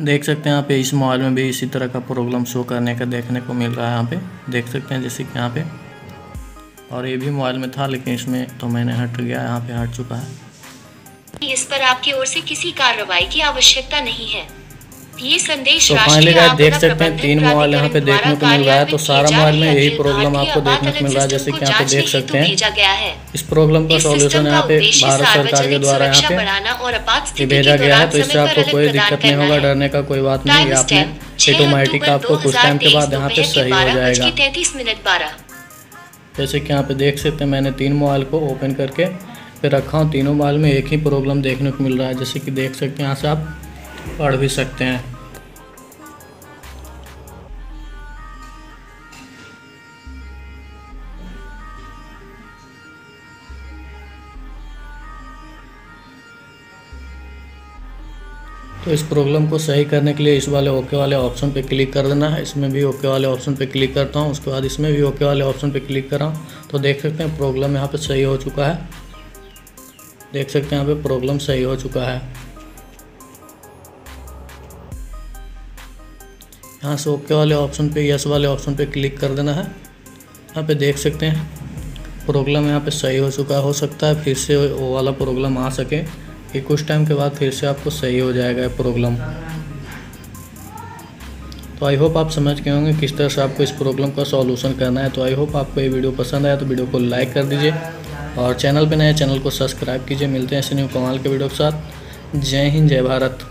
देख सकते हैं यहाँ पे इस मोबाइल में भी इसी तरह का प्रॉब्लम शो करने का देखने को मिल रहा है यहाँ पे। देख सकते हैं जैसे कि यहाँ पे। और ये भी मोबाइल में था, लेकिन इसमें तो मैंने हट गया, यहाँ पे हट चुका है। इस पर आपकी ओर से किसी कार्रवाई की आवश्यकता नहीं है। ये संदेश तो फाइनली गाइस देख सकते हैं तीन मोबाइल यहाँ पे देखने को मिल रहा है तो सारा मोबाइल में यही प्रॉब्लम आपको देखने को मिल रहा है जैसे कि यहाँ पे देख सकते हैं। इस प्रॉब्लम का सॉल्यूशन यहाँ पे भारत सरकार के द्वारा यहाँ पे भेजा गया है तो इससे आपको कोई दिक्कत नहीं होगा डरने का कोई बात नहीं है आपने ऑटोमेटिक आपको कुछ टाइम के बाद यहाँ पे सही हो जाएगा। तैतीस मिनट बारह। जैसे कि यहाँ पे देख सकते हैं मैंने तीन मोबाइल को ओपन करके फिर रखा हूँ तीनों मोबाइल में एक ही प्रॉब्लम देखने को मिल रहा है जैसे कि देख सकते हैं यहाँ से आप पढ़ भी सकते हैं। तो इस प्रॉब्लम को सही करने के लिए इस वाले ओके वाले ऑप्शन पे क्लिक कर देना है। इसमें भी ओके वाले ऑप्शन पे क्लिक करता हूँ। उसके बाद इसमें भी ओके वाले ऑप्शन पे क्लिक कर रहा तो देख सकते हैं प्रॉब्लम यहाँ पे सही हो चुका है। देख सकते हैं यहाँ पे प्रॉब्लम सही हो चुका है। यहाँ से ओके वाले ऑप्शन पे यस वाले ऑप्शन पे क्लिक कर देना है। यहाँ पे देख सकते हैं प्रॉब्लम यहाँ पे सही हो चुका हो। सकता है फिर से वो वाला प्रॉब्लम आ सके। कि कुछ टाइम के बाद फिर से आपको सही हो जाएगा प्रॉब्लम तो आई होप आप समझ गए होंगे किस तरह से आपको इस प्रॉब्लम का सॉल्यूशन करना है. तो आई होप आपको ये वीडियो पसंद आया तो वीडियो को लाइक कर दीजिए और चैनल पर नए चैनल को सब्सक्राइब कीजिए. मिलते हैं ऐसे न्यू कमाल के वीडियो के साथ. जय हिंद, जय भारत.